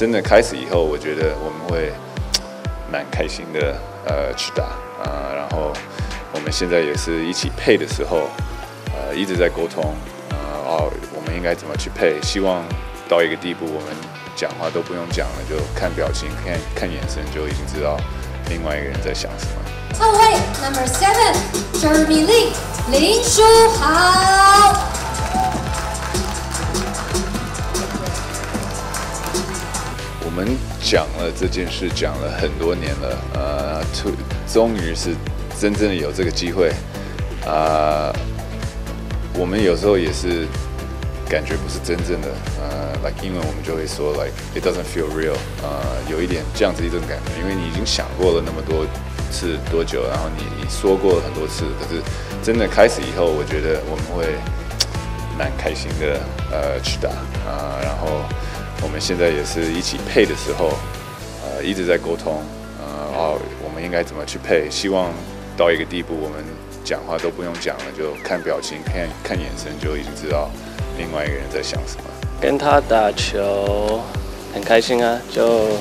真的开始以后，我觉得我们会蛮开心的，呃，去打啊。然后我们现在也是一起配的时候，呃，一直在沟通，呃，哦，我们应该怎么去配？希望到一个地步，我们讲话都不用讲了，就看表情、看看眼神，就已经知道另外一个人在想什么。后卫 Number Seven Jeremy Lin 林书豪。我们讲了这件事，讲了很多年了，呃，终终于是真正的有这个机会，啊，我们有时候也是感觉不是真正的，呃，like 英文我们就会说 like it doesn't feel real，呃，有一点这样子一种感觉，因为你已经想过了那么多次多久，然后你你说过了很多次，可是真的开始以后，我觉得我们会蛮开心的，呃，去打，啊，然后。我们现在也是一起配的时候，呃，一直在沟通，呃，哦，我们应该怎么去配？希望到一个地步，我们讲话都不用讲了，就看表情、看看眼神，就已经知道另外一个人在想什么。跟他打球很开心啊，就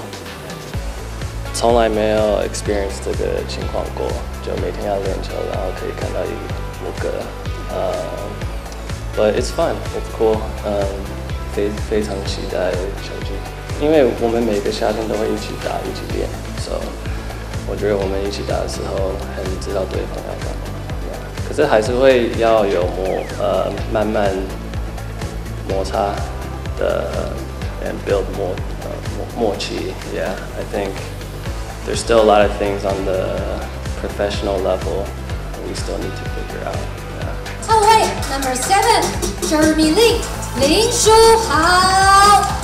从来没有 experience 这个情况过，就每天要练球，然后可以看到五个，呃，but it's fun, it's cool，嗯。非非常期待球季，因为我们每个夏天都会一起打、一起练，所以我觉得我们一起打的时候很知道对方要干嘛。可是还是会要有磨呃慢慢摩擦的，and build more 呃默默契。Yeah, I think there's still a lot of things on the professional level we still need to figure out. 后卫 Number Seven Jeremy Lin。 林书豪。